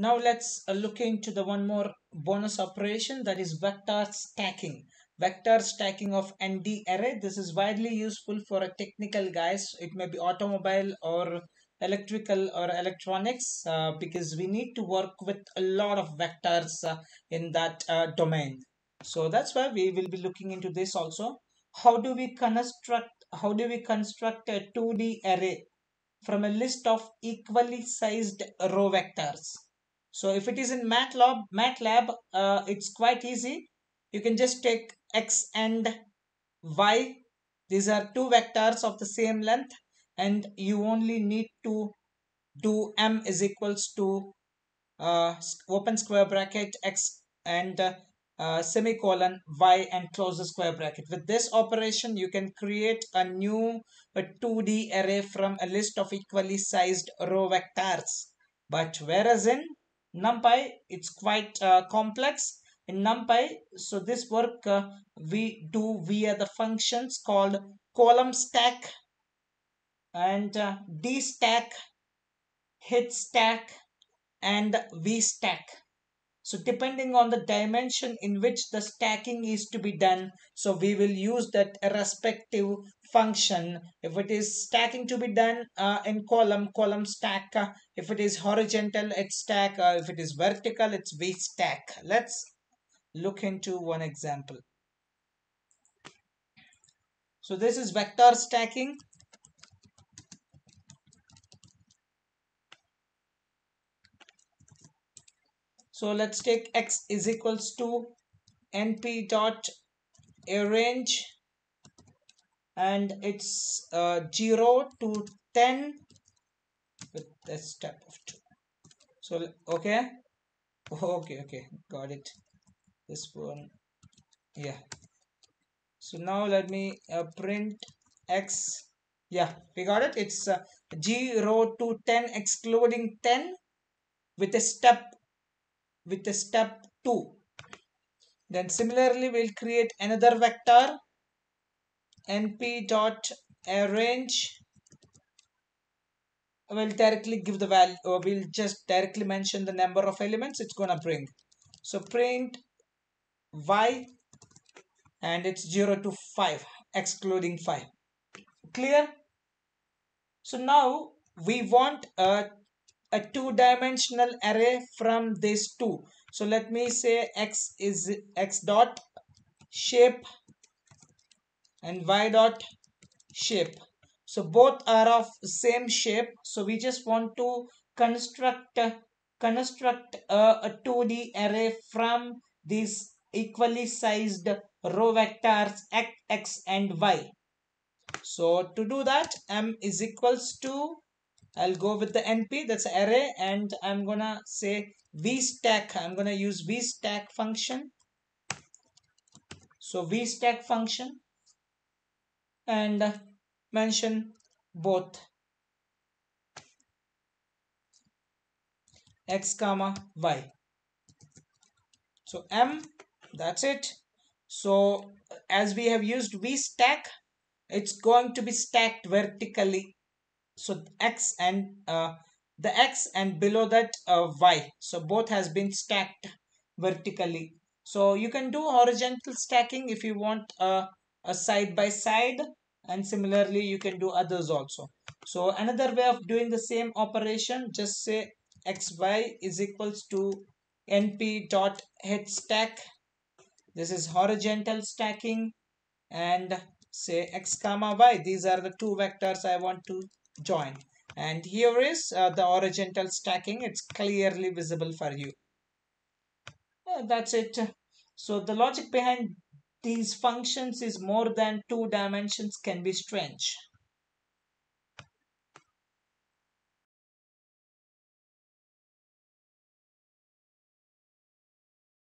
Now let's uh, look into the one more bonus operation that is vector stacking. Vector stacking of ND array. This is widely useful for a technical guys. It may be automobile or electrical or electronics uh, because we need to work with a lot of vectors uh, in that uh, domain. So that's why we will be looking into this also. How do we construct how do we construct a 2D array from a list of equally sized row vectors? So if it is in MATLAB, MATLAB, uh, it's quite easy. You can just take x and y. These are two vectors of the same length and you only need to do m is equals to uh, open square bracket x and uh, uh, semicolon y and close the square bracket. With this operation, you can create a new a 2D array from a list of equally sized row vectors. But whereas in numpy it's quite uh, complex. In numpy so this work uh, we do via the functions called column stack and uh, d stack hstack and v stack so depending on the dimension in which the stacking is to be done, so we will use that respective function. If it is stacking to be done uh, in column, column stack. Uh, if it is horizontal, hstack. Uh, if it is vertical, it's v stack. Let's look into one example. So this is vector stacking. So let's take x is equals to np dot arange and it's uh, 0 to 10 with the step of 2. So okay, okay, okay, got it. This one, yeah. So now let me uh, print x. Yeah, we got it. It's uh, 0 to 10 excluding 10 with a step with a step 2 then similarly we'll create another vector np dot arange. We'll directly give the value uh, or we'll just directly mention the number of elements it's gonna bring. So print y and it's 0 to 5 excluding 5 clear? So now we want a a two-dimensional array from these two. So let me say x is x dot shape and y dot shape. So both are of same shape. So we just want to construct construct a, a 2D array from these equally sized row vectors x, x and y. So to do that m is equals to I'll go with the NP that's array and I'm gonna say vstack. I'm gonna use vstack function. So vstack function and mention both. X comma y. So m that's it. So as we have used vstack it's going to be stacked vertically so x and uh, the x and below that uh, y. So both has been stacked vertically. So you can do horizontal stacking if you want uh, a side by side. And similarly you can do others also. So another way of doing the same operation just say xy is equals to np dot hstack. This is horizontal stacking. And say x comma y. These are the two vectors i want to join. And here is uh, the horizontal stacking. It's clearly visible for you. Uh, that's it. So the logic behind these functions is more than two dimensions can be strange